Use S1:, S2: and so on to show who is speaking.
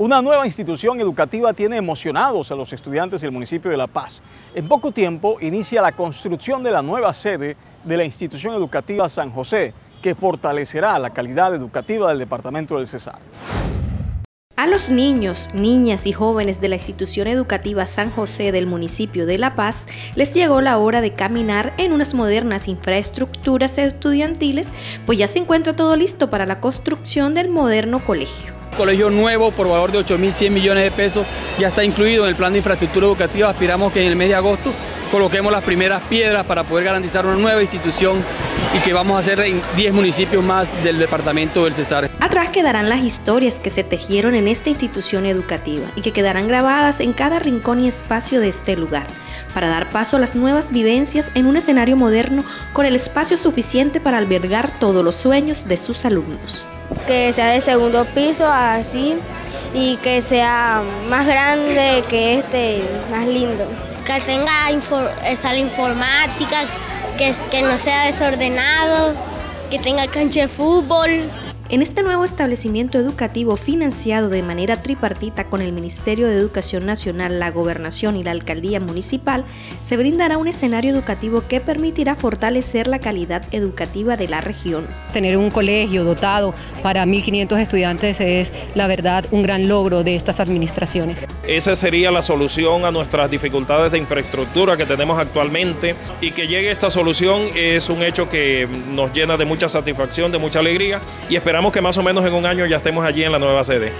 S1: Una nueva institución educativa tiene emocionados a los estudiantes del municipio de La Paz. En poco tiempo inicia la construcción de la nueva sede de la institución educativa San José, que fortalecerá la calidad educativa del departamento del Cesar.
S2: A los niños, niñas y jóvenes de la institución educativa San José del municipio de La Paz les llegó la hora de caminar en unas modernas infraestructuras estudiantiles, pues ya se encuentra todo listo para la construcción del moderno colegio
S3: colegio nuevo por valor de 8.100 millones de pesos ya está incluido en el plan de infraestructura educativa. Aspiramos que en el mes de agosto coloquemos las primeras piedras para poder garantizar una nueva institución y que vamos a hacer en 10 municipios más del departamento del Cesar.
S2: Atrás quedarán las historias que se tejieron en esta institución educativa y que quedarán grabadas en cada rincón y espacio de este lugar para dar paso a las nuevas vivencias en un escenario moderno con el espacio suficiente para albergar todos los sueños de sus alumnos
S4: que sea de segundo piso, así, y que sea más grande que este, más lindo.
S5: Que tenga sala informática, que, que no sea desordenado, que tenga cancha de fútbol.
S2: En este nuevo establecimiento educativo financiado de manera tripartita con el Ministerio de Educación Nacional, la Gobernación y la Alcaldía Municipal, se brindará un escenario educativo que permitirá fortalecer la calidad educativa de la región.
S6: Tener un colegio dotado para 1.500 estudiantes es, la verdad, un gran logro de estas administraciones.
S7: Esa sería la solución a nuestras dificultades de infraestructura que tenemos actualmente y que llegue esta solución es un hecho que nos llena de mucha satisfacción, de mucha alegría y esperamos Esperamos que más o menos en un año ya estemos allí en la nueva sede.